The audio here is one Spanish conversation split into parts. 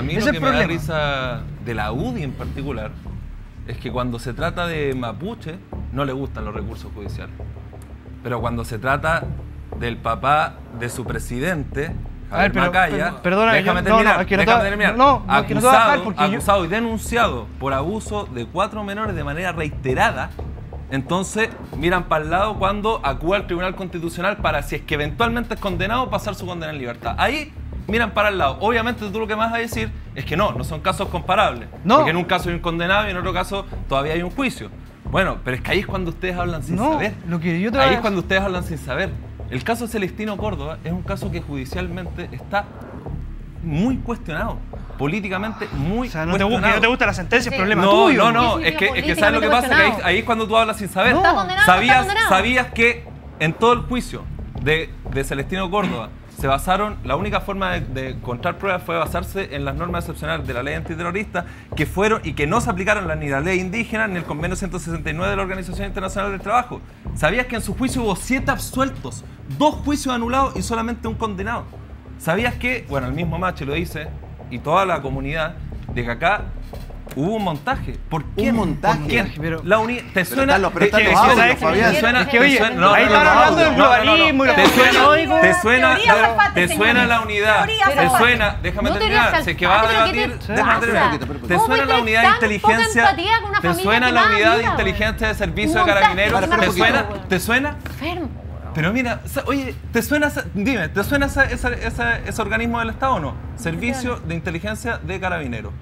a mí lo que me da risa de la UDI en particular es que cuando se trata de mapuche no le gustan los recursos judiciales. Pero cuando se trata del papá de su presidente, ver, Javier pero- Macaya, per- perdona, déjame yo- no, no, terminar, no déjame terminar. yo- acusado y denunciado por abuso de cuatro menores de manera reiterada, entonces miran para el lado cuando acude al Tribunal Constitucional para, si es que eventualmente es condenado, pasar su condena en libertad. Ahí miran para el lado. Obviamente tú lo que más vas a decir es que no, no son casos comparables. No. Porque en un caso hay un condenado y en otro caso todavía hay un juicio. Bueno, pero es que ahí es cuando ustedes hablan sin No, saber. lo que yo te ahí a- es cuando ustedes hablan sin saber. El caso de Celestino Córdoba es un caso que judicialmente está muy cuestionado. Políticamente muy O sea, no te, gu- que cuestionado. no te gusta la sentencia, es Sí. problema no, tuyo. No, no, es que, es que ¿sabes lo que pasa? Que ahí, ahí es cuando tú hablas sin saber. No. ¿Sabías. ¿Sabías que en todo el juicio de, de Celestino Córdoba se basaron, la única forma de, de encontrar pruebas fue basarse en las normas excepcionales de la ley antiterrorista que fueron y que no se aplicaron ni la ley indígena ni el convenio 169 de la Organización Internacional del Trabajo? ¿Sabías que en su juicio hubo siete absueltos, dos juicios anulados y solamente un condenado? ¿Sabías que, bueno, el mismo Machi lo dice, y toda la comunidad, de que acá hubo un montaje? ¿Por qué? montaje. ¿Por qué? Pero- la uni ¿Te suena? están los- pero te- están te- los te- audios, te- Fabián. te suena- que, te oye, suena- no, ahí están no, hablando del no, no, no. globalismo y la Te suena-. Te suena, pero la unidad, Teoría te suena, déjame No terminar, sé que vas a pero ¿qué debatir, te déjame terminar. ¿Cómo Te suena la unidad de inteligencia, te suena la unidad de inteligencia de servicio Un de carabineros, ¿te un suena? ¿Te suena? Enfermo. Pero mira, oye, ¿te suena, dime, ¿te suena esa- ese organismo del Estado o no? Servicio de Inteligencia de Carabineros.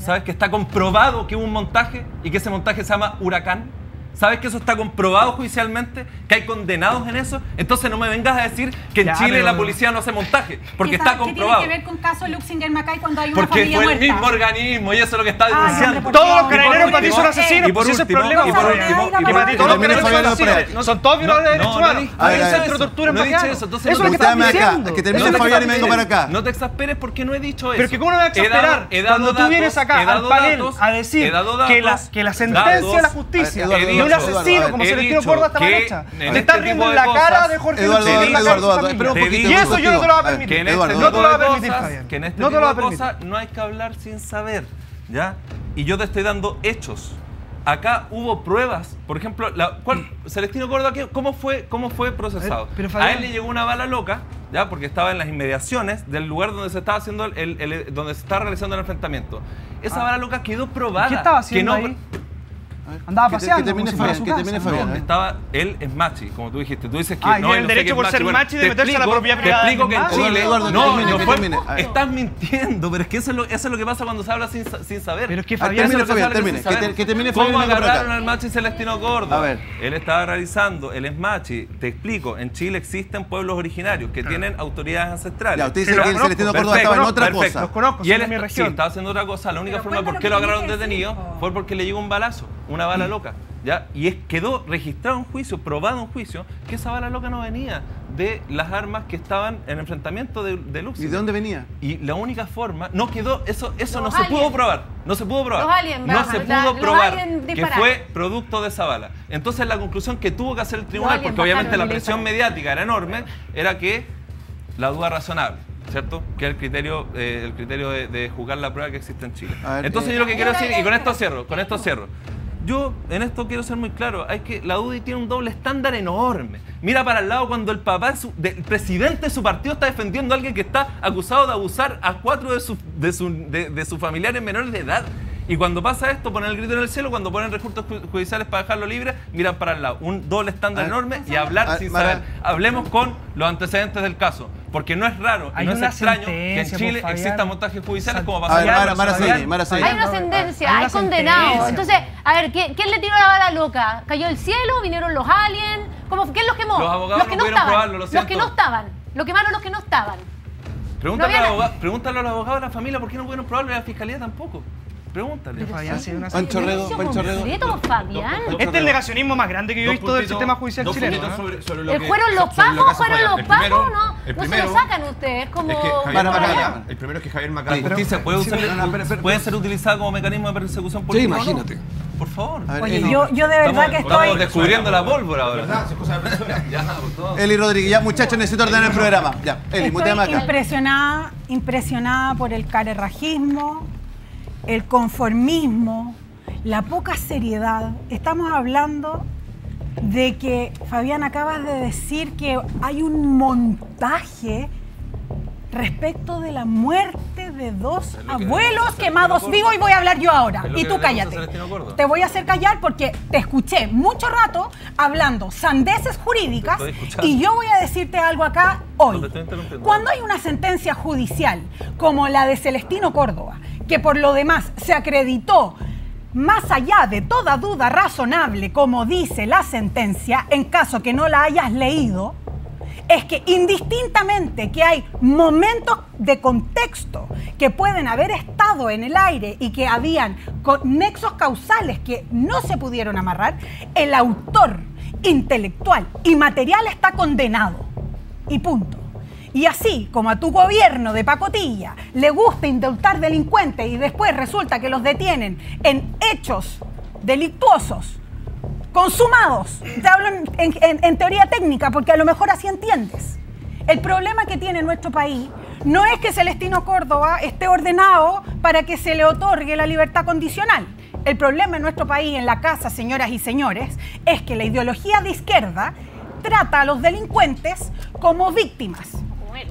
¿Sabes que está comprobado que hubo un montaje y que ese montaje se llama Huracán? ¿Sabes que eso está comprobado judicialmente? ¿Que hay condenados en eso? Entonces no me vengas a decir que en Ya, Chile pero- la policía no hace montaje, porque ¿Qué está comprobado. ¿Qué tiene que ver con caso Luxinger Macay cuando hay una Porque familia fue el muerta? mismo organismo y eso es lo que está Ay, denunciando. Todos los carabineros para ti son último- asesinos, y por pues ese es el último- problema. y por Ay, último- y por último- todos los carabineros son asesinos. Son todos violadores de derechos no, no humanos. Hay un centro de tortura en no he dicho Baqueano. eso, entonces Eso es no lo que te estás diciendo. Que termine Fabián y me vengo para acá. No te exasperes porque no he dicho eso. Pero es que ¿cómo no me vas a exasperar cuando tú vienes acá he dado al panel a decir que la, sentencia de la justicia A Eduardo, un asesino como Celestino Córdoba está mal que hecha? Te tipo riendo en la cara de Jorge Eduardo, y. Y eso yo no te lo voy a Que permitir. No te lo voy a permitir, Fabián. Que en este tipo a de cosas no hay que hablar sin saber, ¿ya? Y yo te estoy dando hechos. Acá hubo pruebas. Por ejemplo, la, ¿cuál- Celestino Córdoba, ¿qué- ¿cómo fue, cómo fue procesado? A Fabián- él le llegó una bala loca, ¿ya? Porque estaba en las inmediaciones del lugar donde se estaba haciendo el, el- el- donde se estaba realizando el enfrentamiento. Esa Ah. bala loca quedó probada. ¿Qué estaba que haciendo no- ahí? Andaba que te- paseando, Que termine Fabián, que termine Fabián. No, estaba, él es machi, como tú dijiste. Tú dices que Ah, no, él el derecho por ser machi de te meterse a la explico- propiedad Te privada explico del que en. Chile. No, termine, no fue-. Estás mintiendo, pero es que eso es lo, eso es lo que pasa cuando se habla sin, sa- sin saber. Pero es que Ah, Fabián- que Fabián, termine. sin Que, saber. te- que termine ¿Cómo Fabián para agarraron al machi Celestino Córdoba? A ver. Él estaba realizando, él es machi. Te explico, en Chile existen pueblos originarios que tienen autoridades ancestrales. Ya, usted dice que el Celestino Perfecto, estaba en otra cosa. Los conozco, Y él mi región. sí, estaba haciendo otra cosa. La única forma por lo qué lo agarraron detenido fue porque le llegó un balazo, una bala loca. ¿ya? Y es, quedó registrado en juicio, probado en juicio, que esa bala loca no venía de las armas que estaban en enfrentamiento de, de ¿Y de dónde venía? Y la única forma, no quedó, eso, eso no se pudo probar, no se pudo probar. Los aliens, no vamos, se pudo probar que fue producto de esa bala. Entonces la conclusión que tuvo que hacer el tribunal, porque obviamente la presión dispararon. mediática era enorme, era que la duda razonable, ¿cierto? Que es el criterio, eh, el criterio de, de juzgar la prueba que existe en Chile. Ver, Entonces eh, yo lo que quiero decir, y con esto cierro, con esto cierro. Yo en esto quiero ser muy claro, hay que la UDI tiene un doble estándar enorme. Mira para el lado cuando el papá, de su- del presidente de su partido está defendiendo a alguien que está acusado de abusar a cuatro de, sus de, su- de- de sus familiares menores de edad. Y cuando pasa esto, ponen el grito en el cielo, cuando ponen recursos ju- judiciales para dejarlo libre, miran para el lado. Un doble estándar A ver. enorme y hablar A- sin saber. Hablemos con los antecedentes del caso. Porque no es raro y no es una extraño que en sentencia, Chile por Fabián. existan montajes judiciales como A pasó ver, en Mara, Mara Fabián, Saini, Mara Saini. Hay una no, sentencia, hay hay, una condenado. sentencia. Entonces, a ver, ¿quién, quién le tiró la bala loca? ¿Cayó el cielo? ¿Vinieron los aliens? ¿Cómo, ¿Quién los quemó? Los abogados los que no no pudieron estaban. probarlo, lo los siento. que no estaban. Lo quemaron los que no estaban. Pregúntale, No a había los abogados, pregúntale a los abogados de la familia por qué no pudieron probarlo y a la fiscalía tampoco. Pregúntale. Fabián, sí, una Pancho Silencio Pancho completo, Fabián. Este es el negacionismo más grande que yo he visto del sistema judicial chileno. puntitos sobre- sobre lo que- ¿Fueron los hace ¿Fueron los El primero- No, el no se lo sacan ustedes como... Es que Javier Para, para, Macaya- para. el primero es que Javier La Macaya. justicia puede, Sí, usar- no, no, espera, espera, puede espera. ser utilizada como mecanismo de persecución Sí, política. no? imagínate. por favor. Ver, Oye, yo, yo de verdad Estamos, que estamos estoy... descubriendo la pólvora ahora. Eli Rodríguez, ya muchachos, necesito ordenar el programa. Ya, Eli, Estoy acá. impresionada, impresionada por el carerrajismo, el conformismo, la poca seriedad. Estamos hablando de que, Fabián, acabas de decir que hay un montaje respecto de la muerte de dos que abuelos quemados vivos y voy a hablar yo ahora. Y tú cállate. Te voy a hacer callar porque te escuché mucho rato hablando sandeces jurídicas y yo voy a decirte algo acá hoy. Cuando hay una sentencia judicial como la de Celestino Córdoba, que por lo demás se acreditó más allá de toda duda razonable, como dice la sentencia, en caso que no la hayas leído, es que indistintamente que hay momentos de contexto que pueden haber estado en el aire y que habían nexos causales que no se pudieron amarrar, el autor intelectual y material está condenado. Y punto. Y así como a tu gobierno de pacotilla le gusta indultar delincuentes y después resulta que los detienen en hechos delictuosos, consumados, te hablo en, teoría técnica porque a lo mejor así entiendes. El problema que tiene nuestro país no es que Celestino Córdoba esté ordenado para que se le otorgue la libertad condicional. El problema en nuestro país, en la casa, señoras y señores, es que la ideología de izquierda trata a los delincuentes como víctimas.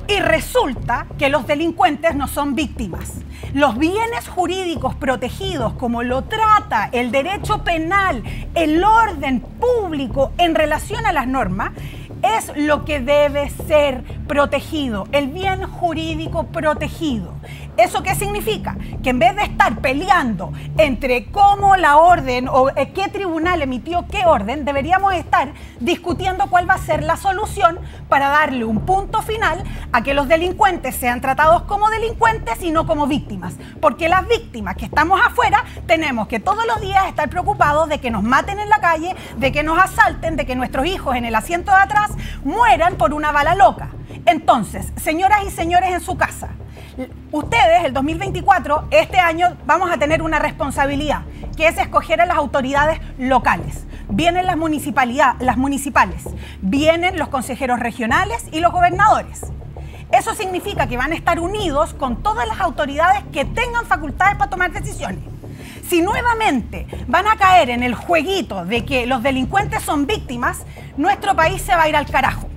Y resulta que los delincuentes no son víctimas. Los bienes jurídicos protegidos, como lo trata el derecho penal, el orden público en relación a las normas, es lo que debe ser protegido, el bien jurídico protegido. ¿Eso qué significa? Que en vez de estar peleando entre cómo la orden o eh, qué tribunal emitió qué orden, deberíamos estar discutiendo cuál va a ser la solución para darle un punto final a que los delincuentes sean tratados como delincuentes y no como víctimas. Porque las víctimas que estamos afuera tenemos que todos los días estar preocupados de que nos maten en la calle, de que nos asalten, de que nuestros hijos en el asiento de atrás mueran por una bala loca. Entonces, señoras y señores en su casa, ustedes, el 2024, este año vamos a tener una responsabilidad, que es escoger a las autoridades locales. Vienen las, municipalidad- las municipales, vienen los consejeros regionales y los gobernadores. Eso significa que van a estar unidos con todas las autoridades que tengan facultades para tomar decisiones. Si nuevamente van a caer en el jueguito de que los delincuentes son víctimas, nuestro país se va a ir al carajo.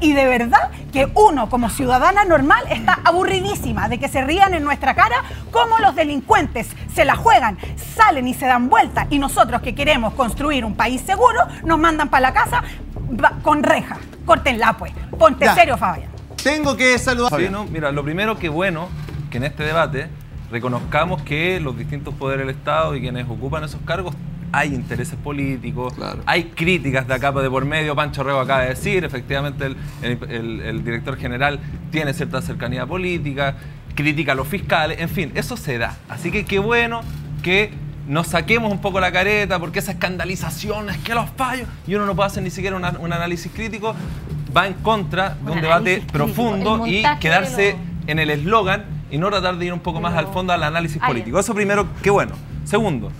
Y de verdad que uno como ciudadana normal está aburridísima de que se rían en nuestra cara como los delincuentes se la juegan, salen y se dan vuelta y nosotros que queremos construir un país seguro nos mandan para la casa con reja. Córtenla pues. Ponte Ya. serio, Fabián. Tengo que saludar. Sí, no, mira, lo primero que bueno que en este debate reconozcamos que los distintos poderes del Estado y quienes ocupan esos cargos hay intereses políticos, Claro. hay críticas de acá de por medio, Pancho Rego acaba de decir, efectivamente el, el- el- el director general tiene cierta cercanía política, critica a los fiscales, en fin, eso se da. Así que qué bueno que nos saquemos un poco la careta, porque esa escandalización es que los fallos, y uno no puede hacer ni siquiera una- un análisis crítico, va en contra de Un un debate profundo y quedarse lo- en el eslogan y no tratar de ir un poco más al fondo al análisis político. Eso primero, qué bueno. Segundo,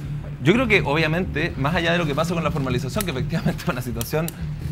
yo creo que obviamente, más allá de lo que pasa con la formalización, que efectivamente es una situación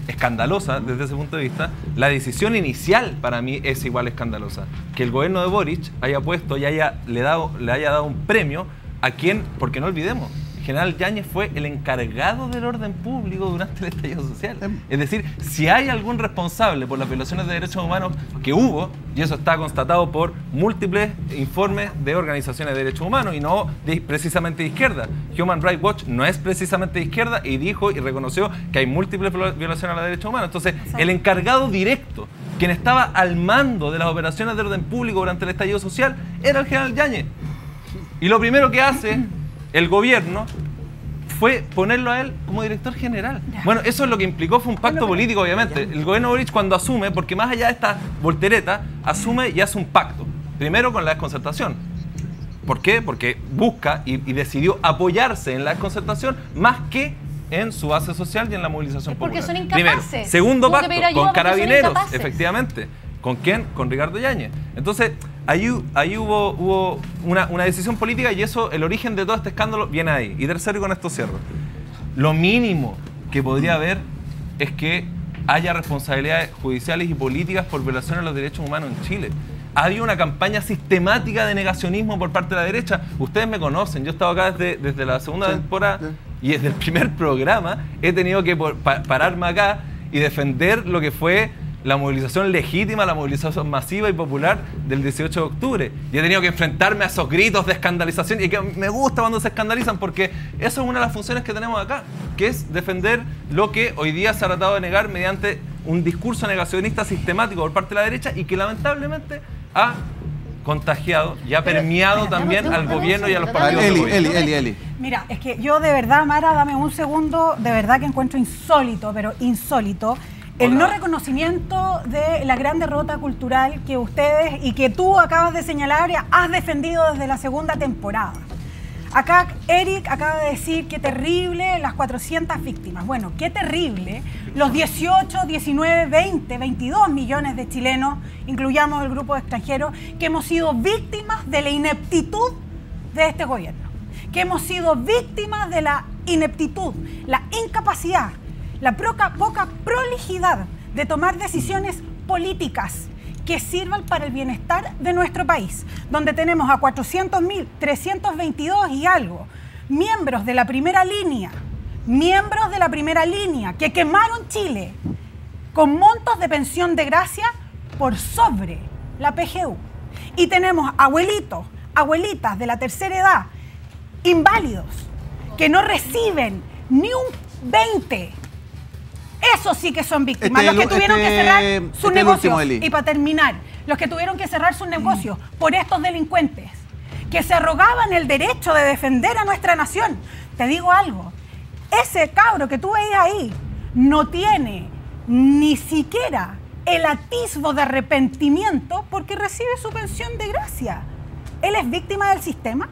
escandalosa desde ese punto de vista, la decisión inicial para mí es igual escandalosa. Que el gobierno de Boric haya puesto y haya, le, dado, le haya dado un premio a quien, porque no olvidemos, General Yáñez fue el encargado del orden público durante el estallido social. Es decir, si hay algún responsable por las violaciones de derechos humanos que hubo, y eso está constatado por múltiples informes de organizaciones de derechos humanos y no de- precisamente de izquierda. Human Rights Watch no es precisamente de izquierda y dijo y reconoció que hay múltiples viola- violaciones a los derechos humanos. Entonces, el encargado directo, quien estaba al mando de las operaciones de orden público durante el estallido social, era el general Yáñez. Y lo primero que hace el gobierno fue ponerlo a él como director general. Bueno, eso es lo que implicó, fue un pacto político, obviamente. El gobierno Boric cuando asume, porque más allá de esta voltereta, asume y hace un pacto. Primero con la desconcertación. ¿Por qué? Porque busca y, y decidió apoyarse en la desconcertación más que en su base social y en la movilización porque popular. son Primero. incapaces. Segundo Tuvo que pacto, con porque carabineros, efectivamente. ¿Con quién? Con Ricardo Yáñez. Entonces, ahí, ahí hubo, hubo una, una decisión política y eso, el origen de todo este escándalo viene ahí. Y tercero, y con esto cierro. Lo mínimo que podría haber es que haya responsabilidades judiciales y políticas por violaciones a los derechos humanos en Chile. Ha habido una campaña sistemática de negacionismo por parte de la derecha. Ustedes me conocen, yo he estado acá desde, desde la segunda Sí, temporada sí. y desde el primer programa he tenido que por- pa- pararme acá y defender lo que fue la movilización legítima, la movilización masiva y popular del 18 de octubre. Y he tenido que enfrentarme a esos gritos de escandalización y que me gusta cuando se escandalizan porque eso es una de las funciones que tenemos acá, que es defender lo que hoy día se ha tratado de negar mediante un discurso negacionista sistemático por parte de la derecha y que lamentablemente ha contagiado y ha Pero, permeado también dame- al dame gobierno y a los partidos Eli. Eli, Eli, Eli. Mira, es que yo de verdad, Mara, dame un segundo, de verdad que encuentro insólito, pero insólito, el no reconocimiento de la gran derrota cultural que ustedes y que tú acabas de señalar has defendido desde la segunda temporada. Acá Eric acaba de decir qué terrible las 400 víctimas. Bueno, qué terrible los 18, 19, 20, 22 millones de chilenos, incluyamos el grupo de extranjeros, que hemos sido víctimas de la ineptitud de este gobierno, que hemos sido víctimas de la ineptitud, la incapacidad, la poca, prolijidad de tomar decisiones políticas que sirvan para el bienestar de nuestro país, donde tenemos a 400.000, 322 y algo miembros de la primera línea, miembros de la primera línea que quemaron Chile con montos de pensión de gracia por sobre la PGU. Y tenemos abuelitos, abuelitas de la tercera edad, inválidos, que no reciben ni un 20. Esos sí que son víctimas, Este los que tuvieron que este- cerrar sus negocios. y para terminar, los que tuvieron que cerrar sus negocios por estos delincuentes, que se arrogaban el derecho de defender a nuestra nación. Te digo algo, ese cabro que tú veías ahí no tiene ni siquiera el atisbo de arrepentimiento porque recibe su pensión de gracia. Él es víctima del sistema.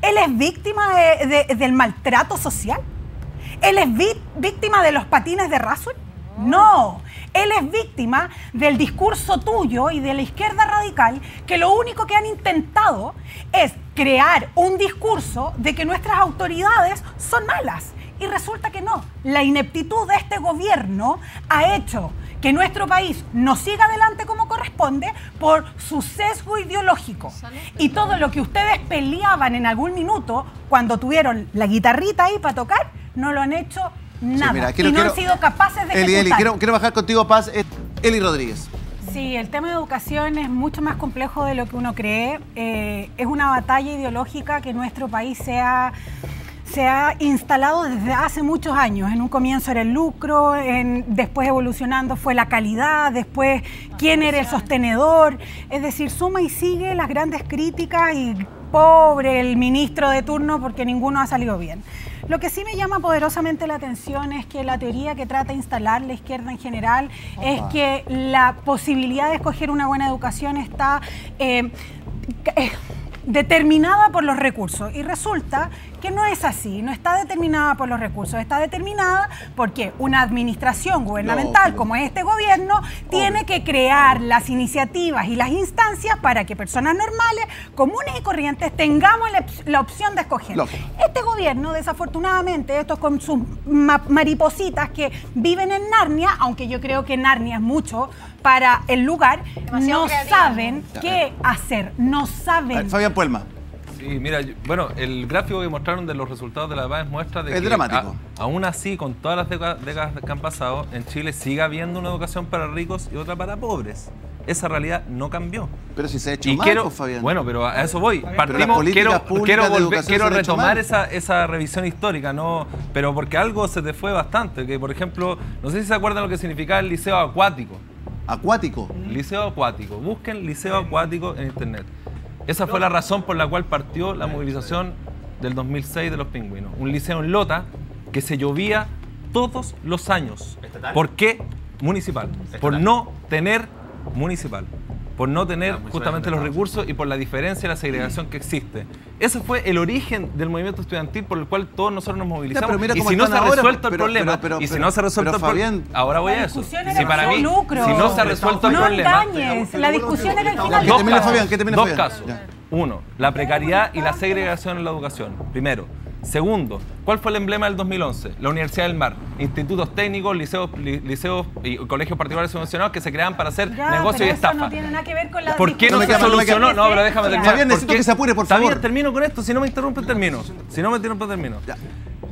Él es víctima de- de- del maltrato social. ¿Él es víctima de los patines de Rasul? No. Él es víctima del discurso tuyo y de la izquierda radical que lo único que han intentado es crear un discurso de que nuestras autoridades son malas. Y resulta que no. La ineptitud de este gobierno ha hecho que nuestro país no siga adelante como corresponde por su sesgo ideológico. Y todo lo que ustedes peleaban en algún minuto cuando tuvieron la guitarrita ahí para tocar, no lo han hecho nada. mira, quiero- y no quiero- han sido capaces de Eli, Eli, quiero, quiero bajar contigo, Paz. Eh, Eli Rodríguez. Sí, el tema de educación es mucho más complejo de lo que uno cree. Eh, es una batalla ideológica que nuestro país se ha, se ha instalado desde hace muchos años. En un comienzo era el lucro, en- después evolucionando fue la calidad, después quién era el sostenedor. Es decir, suma y sigue las grandes críticas y pobre el ministro de turno porque ninguno ha salido bien. Lo que sí me llama poderosamente la atención es que la teoría que trata de instalar la izquierda en general es que la posibilidad de escoger una buena educación está eh, eh, determinada por los recursos. Y resulta que no es así, no está determinada por los recursos, está determinada porque una administración gubernamental como este gobierno tiene que crear las iniciativas y las instancias para que personas normales, comunes y corrientes tengamos la, op- la opción de escoger. Lógico. Este gobierno, desafortunadamente, estos con sus ma- maripositas que viven en Narnia, aunque yo creo que Narnia es mucho para el lugar, Demasiado no creativa. saben qué hacer, no saben. ver, Fabián Puelma. Sí, mira, yo- bueno, el gráfico que mostraron de los resultados de la paz muestra de Es que dramático. a- aún así, con todas las déca- décadas que han pasado, en Chile sigue habiendo una educación para ricos y otra para pobres. Esa realidad no cambió. Pero si se ha hecho Y mal, quiero, pues, Fabián. bueno, pero a eso voy. Partimos, quiero, quiero, volver- quiero retomar esa, esa revisión histórica, no, pero porque algo se te fue bastante. Que por ejemplo, no sé si se acuerdan lo que significaba el liceo acuático. Acuático. Liceo acuático. Busquen liceo acuático en internet. Esa fue la razón por la cual partió la movilización del 2006 de los pingüinos. Un liceo en Lota que se llovía todos los años. ¿Estatal? ¿Por qué? Municipal. Por no tener municipal. Por no tener justamente los recursos y por la diferencia y la segregación que existe. Ese fue el origen del movimiento estudiantil por el cual todos nosotros nos movilizamos. pero mira y cómo si no se ha resuelto el problema, pero- pero- y si no se ha resuelto pero, el problema, Fabián, ahora voy a eso. discusión Si era para mí, lucro. si no se ha resuelto el no problema, engañes, la discusión era el final. Dos casos. Fabián, que termine Dos casos. Uno, la precariedad y la segregación en la educación. Primero. Segundo, ¿cuál fue el emblema del 2011? La Universidad del Mar, institutos técnicos, liceos, li- liceos y colegios particulares subvencionados que se crean para hacer Ya, negocio pero y eso estafa. no tiene nada que ver con la ¿Por qué no, se solucionó? No, pero déjame terminar. Fabián, necesito ¿Por qué? que se apure, por Está favor. bien, termino con esto. Si no me interrumpe, termino. Si no me interrumpe, termino. Ya.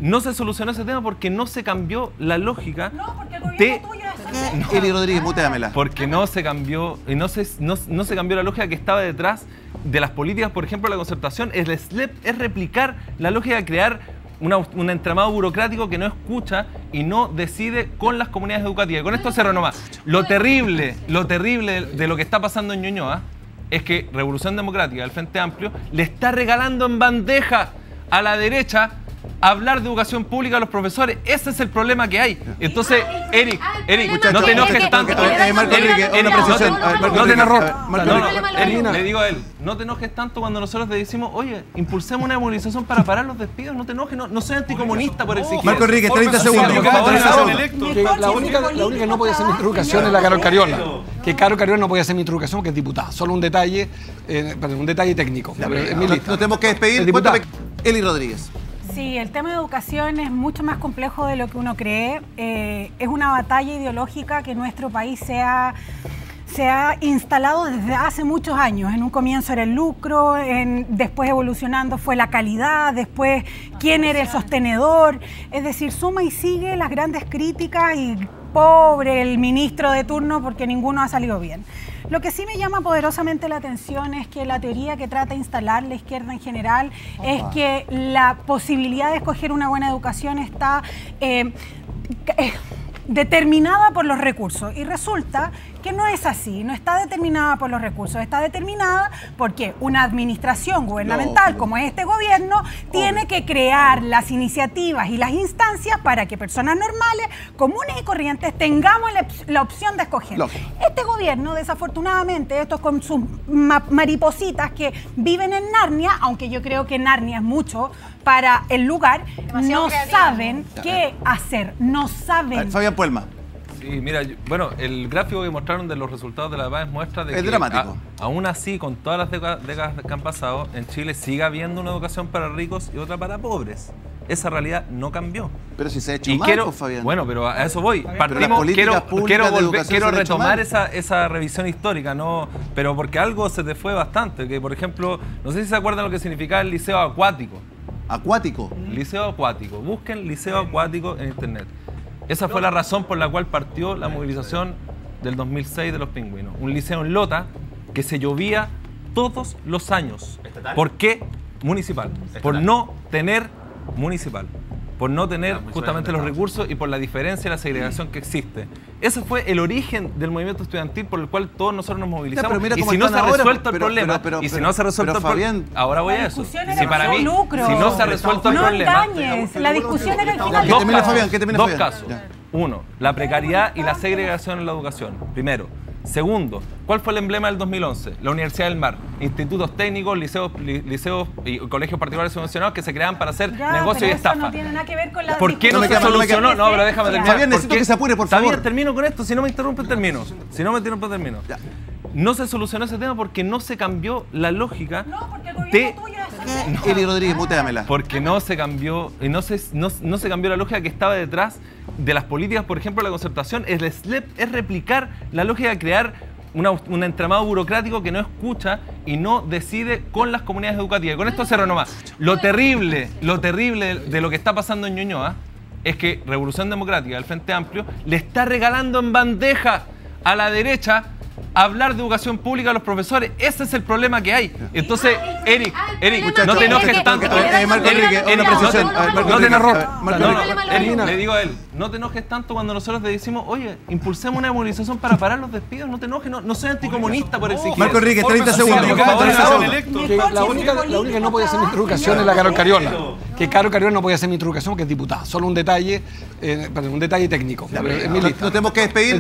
No se solucionó ese tema porque no se cambió la lógica No, porque el gobierno de tuyo es así. Eli Rodríguez, muteamela. porque no se cambió, y no se, no, no se cambió la lógica que estaba detrás de las políticas, por ejemplo, la concertación. El SLEP es replicar la lógica de crear un entramado burocrático que no escucha y no decide con las comunidades educativas. Con esto cierro nomás. Lo terrible, lo terrible de lo que está pasando en Ñuñoa es que Revolución Democrática, el Frente Amplio, le está regalando en bandeja a la derecha hablar de educación pública a los profesores. Ese es el problema que hay. Entonces, Eric, Eric, no te enojes tanto. Eh, no, te Eric, mismo. le digo a él, no te enojes tanto cuando nosotros le decimos, oye, impulsemos una movilización para parar los despidos, no te enojes, no, no soy anticomunista por exigir. Marco Enrique, 30 Por segundos. favor, 30 por favor. segundos. Que la única, la única que no podía hacer mi introducción es la Carol Cariola. Que Carol Cariola no podía hacer mi introducción porque es diputada. Solo un detalle, eh, perdón, un detalle técnico. Nos tenemos que Es despedir. Eli Rodríguez. Sí, el tema de educación es mucho más complejo de lo que uno cree. Eh, es una batalla ideológica que nuestro país se ha, se ha instalado desde hace muchos años. En un comienzo era el lucro, después evolucionando fue la calidad, después quién era el sostenedor. Es decir, suma y sigue las grandes críticas y pobre el ministro de turno porque ninguno ha salido bien. Lo que sí me llama poderosamente la atención es que la teoría que trata de instalar la izquierda en general es que la posibilidad de escoger una buena educación está eh, eh, determinada por los recursos. Y resulta que no es así, no está determinada por los recursos, está determinada porque una administración gubernamental No, como este gobierno tiene que crear las iniciativas y las instancias para que personas normales, comunes y corrientes tengamos la, op- la opción de escoger. Lógico. Este gobierno, desafortunadamente, estos con sus ma- maripositas que viven en Narnia, aunque yo creo que Narnia es mucho para el lugar, Demasiado no creativa. saben qué hacer, no saben. Fabián Puelma. Sí, mira, yo- bueno, el gráfico que mostraron de los resultados de la PAES muestra de Es que dramático. a- aún así, con todas las décadas que han pasado, en Chile sigue habiendo una educación para ricos y otra para pobres. Esa realidad no cambió. Pero si se ha hecho Y mal, quiero, pues, Fabián. bueno, pero a eso voy. Partimos, políticas quiero, públicas quiero, volver- quiero retomar esa, esa revisión histórica, no, pero porque algo se te fue bastante. Que por ejemplo, no sé si se acuerdan lo que significaba el liceo acuático. Acuático. Liceo acuático. Busquen liceo acuático en internet. Esa fue la razón por la cual partió la movilización del 2006 de los pingüinos. Un liceo en Lota que se llovía todos los años. ¿Por qué? Municipal. Por no tener municipal. Por no tener justamente los recursos y por la diferencia y la segregación que existe. Ese fue el origen del movimiento estudiantil por el cual todos nosotros nos movilizamos. pero mira y si no se ha resuelto el problema, y si no se ha resuelto el problema, ahora voy a eso. discusión Si era para mí, lucro. si no se ha resuelto el no problema, engañes, la discusión era el final. Dos casos. Dos casos. Uno, la precariedad y la segregación en la educación. Primero. Segundo, ¿cuál fue el emblema del 2011? La Universidad del Mar, institutos técnicos, liceos, li- liceos y colegios particulares subvencionados que se crean para hacer Ya, negocio pero y eso estafa. no tiene nada que ver con la ¿Por qué No se solucionó? No, pero déjame terminar. Fabián, necesito que se apure, por Está bien, favor. termino con esto. Si no me interrumpe, termino. Si no me interrumpe, termino. Ya. No se solucionó ese tema porque no se cambió la lógica No, porque el de gobierno tuyo es. Eli Rodríguez, muteamela. porque no se cambió no se, no, no se cambió la lógica que estaba detrás de las políticas, por ejemplo, la concertación. Es replicar la lógica de crear un entramado burocrático que no escucha y no decide con las comunidades educativas. Con esto cerro nomás. Lo terrible, lo terrible de lo que está pasando en Ñuñoa es que Revolución Democrática, el Frente Amplio, le está regalando en bandeja a la derecha hablar de educación pública a los profesores. Ese es el problema que hay. Entonces, el- Eric, el Eric, no te enojes tanto. Marco Enrique, No te. Erina, le digo a él, no te enojes tanto cuando nosotros le decimos, oye, impulsemos una movilización para parar los despidos, no te enojes, no, no soy anticomunista por exigir. Marco Enrique, 30 Forma segundos. social, por favor, 30 Raúl. segundos. Que la, única, la única que no podía hacer mi introducción es la Carol Cariola. Que Carol Cariola no podía hacer mi introducción porque es diputada. Solo un detalle, eh, perdón, un detalle técnico. Nos tenemos que despedir.